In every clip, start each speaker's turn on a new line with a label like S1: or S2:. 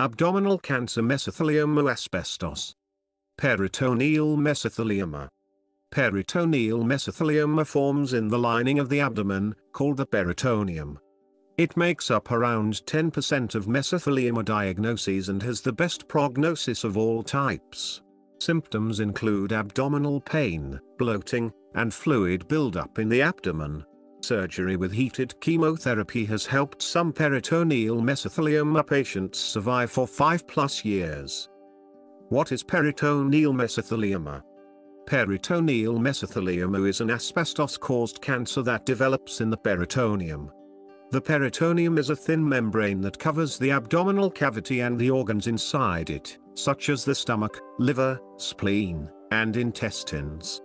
S1: Abdominal cancer mesothelioma asbestos. Peritoneal mesothelioma. Peritoneal mesothelioma forms in the lining of the abdomen, called the peritoneum. It makes up around 10% of mesothelioma diagnoses and has the best prognosis of all types. Symptoms include abdominal pain, bloating, and fluid buildup in the abdomen. Surgery with heated chemotherapy has helped some peritoneal mesothelioma patients survive for 5 plus years. What is peritoneal mesothelioma? Peritoneal mesothelioma is an asbestos-caused cancer that develops in the peritoneum. The peritoneum is a thin membrane that covers the abdominal cavity and the organs inside it, such as the stomach, liver, spleen, and intestines.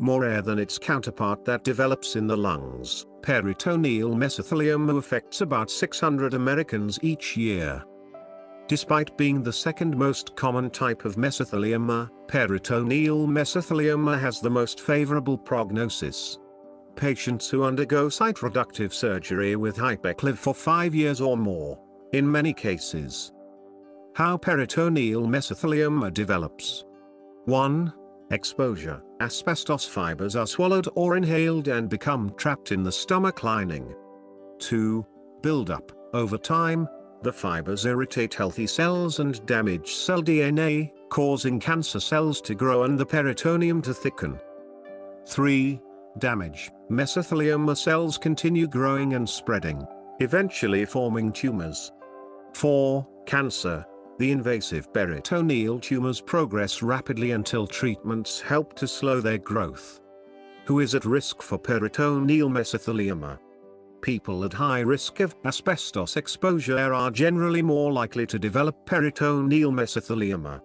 S1: More rare than its counterpart that develops in the lungs, peritoneal mesothelioma affects about 600 Americans each year. Despite being the second most common type of mesothelioma, peritoneal mesothelioma has the most favorable prognosis. Patients who undergo cytoreductive surgery with HIPEC live for 5 years or more, in many cases. How peritoneal mesothelioma develops. 1. Exposure. Asbestos fibers are swallowed or inhaled and become trapped in the stomach lining. 2. Buildup. Over time, the fibers irritate healthy cells and damage cell DNA, causing cancer cells to grow and the peritoneum to thicken. 3. Damage. Mesothelioma cells continue growing and spreading, eventually forming tumors. 4. Cancer. The invasive peritoneal tumors progress rapidly until treatments help to slow their growth. Who is at risk for peritoneal mesothelioma? people at high risk of asbestos exposure are generally more likely to develop peritoneal mesothelioma.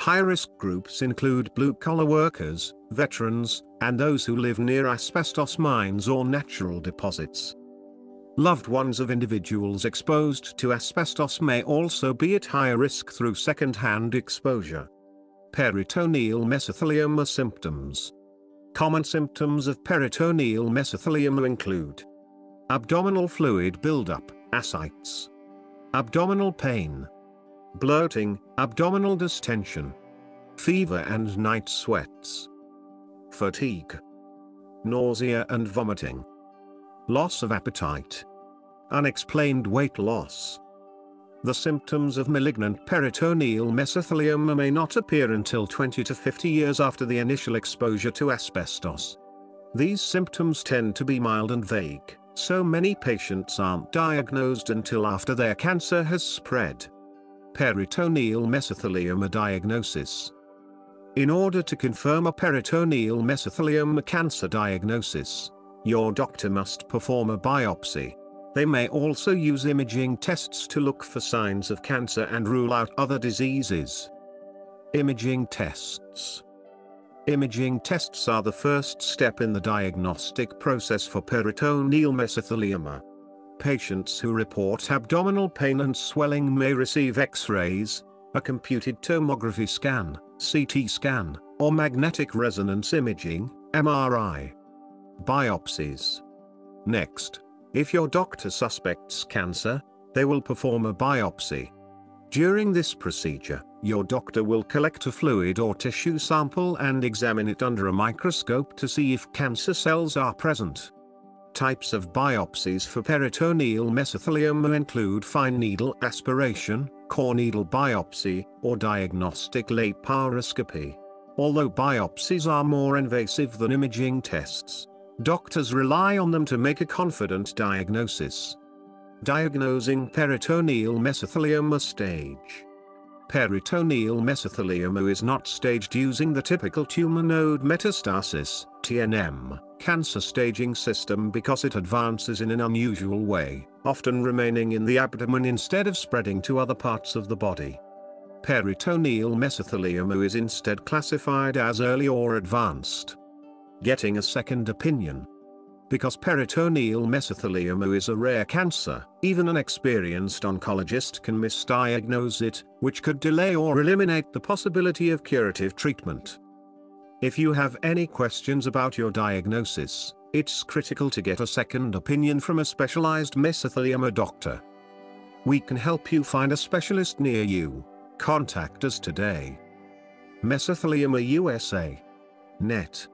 S1: High-risk groups include blue-collar workers, veterans, and those who live near asbestos mines or natural deposits. Loved ones of individuals exposed to asbestos may also be at higher risk through second-hand exposure. Peritoneal mesothelioma symptoms Common symptoms of peritoneal mesothelioma include Abdominal fluid buildup, ascites. Abdominal pain. Bloating, abdominal distension. Fever and night sweats. Fatigue. Nausea and vomiting. Loss of appetite. Unexplained weight loss. The symptoms of malignant peritoneal mesothelioma may not appear until 20 to 50 years after the initial exposure to asbestos. These symptoms tend to be mild and vague. So many patients aren't diagnosed until after their cancer has spread. Peritoneal mesothelioma diagnosis. In order to confirm a peritoneal mesothelioma cancer diagnosis, your doctor must perform a biopsy. They may also use imaging tests to look for signs of cancer and rule out other diseases. Imaging tests. Imaging tests are the first step in the diagnostic process for peritoneal mesothelioma. Patients who report abdominal pain and swelling may receive X-rays, a computed tomography scan, CT scan, or magnetic resonance imaging, MRI. Biopsies. Next, if your doctor suspects cancer, they will perform a biopsy. During this procedure, your doctor will collect a fluid or tissue sample and examine it under a microscope to see if cancer cells are present. Types of biopsies for peritoneal mesothelioma include fine needle aspiration, core needle biopsy, or diagnostic laparoscopy. Although biopsies are more invasive than imaging tests, doctors rely on them to make a confident diagnosis. Diagnosing peritoneal mesothelioma stage. Peritoneal mesothelioma is not staged using the typical tumor node metastasis TNM, cancer staging system because it advances in an unusual way, often remaining in the abdomen instead of spreading to other parts of the body. Peritoneal mesothelioma is instead classified as early or advanced. Getting a second opinion because peritoneal mesothelioma is a rare cancer, even an experienced oncologist can misdiagnose it, which could delay or eliminate the possibility of curative treatment. If you have any questions about your diagnosis, it's critical to get a second opinion from a specialized mesothelioma doctor. We can help you find a specialist near you. Contact us today. Mesothelioma USA. Net